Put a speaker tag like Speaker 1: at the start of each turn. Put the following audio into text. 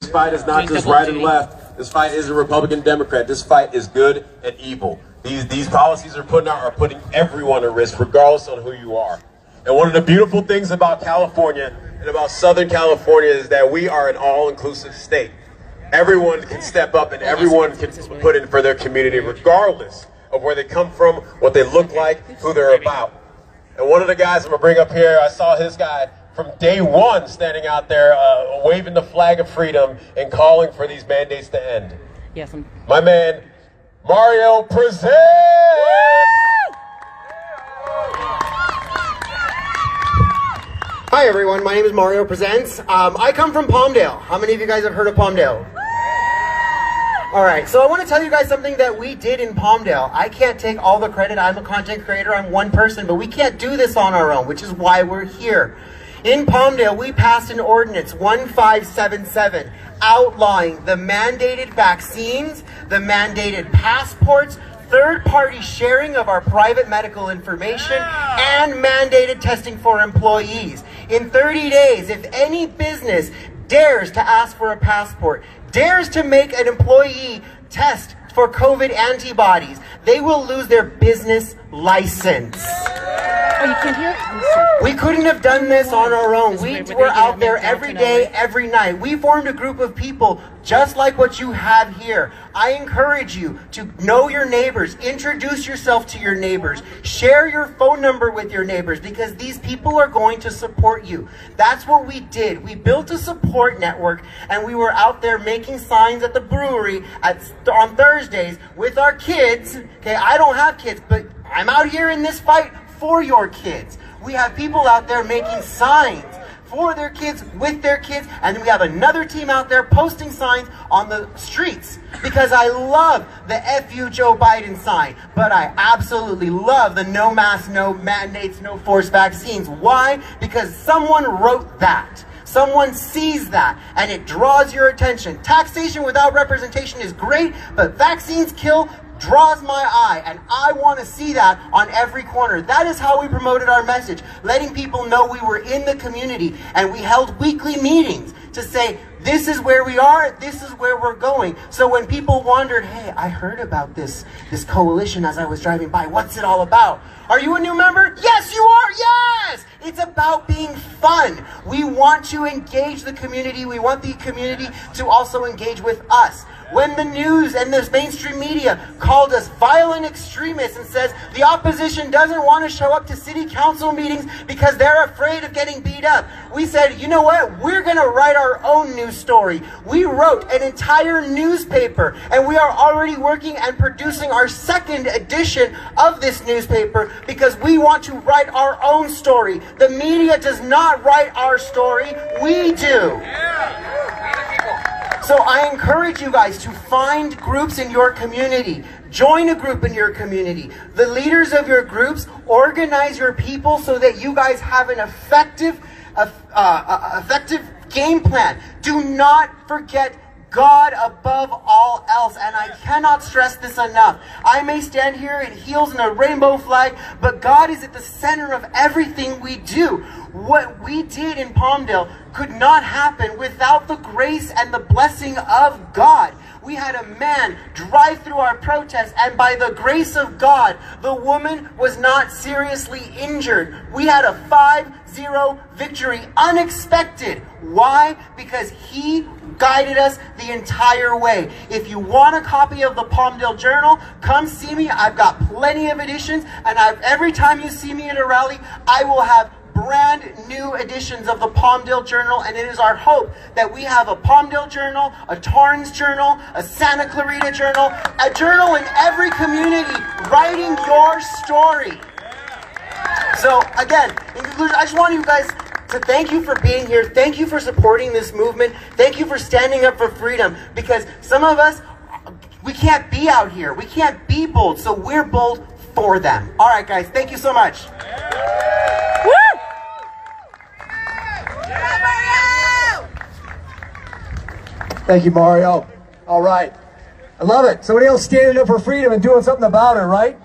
Speaker 1: This fight is not just right and left. This fight isn't Republican Democrat. This fight is good and evil. These these policies are putting out are putting everyone at risk, regardless on who you are. And one of the beautiful things about California and about Southern California is that we are an all-inclusive state. Everyone can step up and everyone can put in for their community, regardless of where they come from, what they look like, who they're about. And one of the guys I'm gonna bring up here, I saw his guy from day one standing out there uh, waving the flag of freedom and calling for these mandates to end.
Speaker 2: Yes, I'm.
Speaker 1: My man, Mario presents.
Speaker 3: Hi everyone, my name is Mario Presents. Um, I come from Palmdale. How many of you guys have heard of Palmdale? Alright, so I want to tell you guys something that we did in Palmdale. I can't take all the credit, I'm a content creator, I'm one person, but we can't do this on our own, which is why we're here. In Palmdale, we passed an ordinance 1577 outlawing the mandated vaccines, the mandated passports, third-party sharing of our private medical information, and mandated testing for employees. In 30 days, if any business dares to ask for a passport, dares to make an employee test for COVID antibodies, they will lose their business license.
Speaker 2: Oh, you can't hear? I'm. Oh,
Speaker 3: we couldn't have done this on our own. We
Speaker 2: Were
Speaker 3: out there
Speaker 2: every day,
Speaker 3: every
Speaker 2: to
Speaker 3: day,
Speaker 2: LA?
Speaker 3: every night. We formed a group of people just like what you have here. I encourage you to know your neighbors, introduce yourself to your neighbors, share your phone number with your neighbors because these people are going to support you. That's what we did. We built a support network and we were out there making signs at the brewery at, on Thursdays with our kids. Okay, I don't have kids, but I'm out here in this fight for your kids. We have people out there making signs for their kids, with their kids, and we have another team out there posting signs on the streets because I love the FU Joe Biden sign, but I absolutely love the no mask, no mandates, no forced vaccines. Why? Because someone wrote that. Someone sees that and it draws your attention. Taxation without representation is great, but vaccines kill draws my eye and I want to see that on every corner. That is how we promoted our message, letting people know we were in the community and we held weekly meetings to say, this is where we are, this is where we're going. So when people wondered, hey, I heard about this, this coalition as I was driving by, what's it all about? Are you a new member? Yes, you are, yes! It's about being fun. We want to engage the community. We want the community to also engage with us. When the news and the mainstream media called us violent extremists and says the opposition doesn't want to show up to city council meetings because they're afraid of getting beat up, we said, you know what? We're going to write our own news story. We wrote an entire newspaper and we are already working and producing our second edition of this newspaper because we want to write our own story. The media does not write our story, we do. So I encourage you guys to find groups in your community. Join a group in your community. The leaders of your groups organize your people so that you guys have an effective, uh, uh, effective game plan. Do not forget God above all else. And I cannot stress this enough. I may stand here in heels and a rainbow flag, but God is at the center of everything we do. What we did in Palmdale could not happen without the grace and the blessing of God. We had a man drive through our protest, and by the grace of God, the woman was not seriously injured. We had a 5 0 victory, unexpected. Why? Because he guided us the entire way. If you want a copy of the Palmdale Journal, come see me. I've got plenty of editions, and I've, every time you see me at a rally, I will have brand new editions of the Palmdale Journal, and it is our hope that we have a Palmdale Journal, a Torrance Journal, a Santa Clarita Journal, a journal in every community writing your story. So again, in conclusion, I just want you guys to thank you for being here. Thank you for supporting this movement. Thank you for standing up for freedom because some of us, we can't be out here. We can't be bold, so we're bold for them. All right, guys, thank you so much.
Speaker 4: Thank you, Mario. All right. I love it. Somebody else standing up for freedom and doing something about it, right?